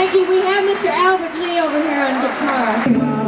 Thank you. We have Mr. Albert Lee over here on guitar.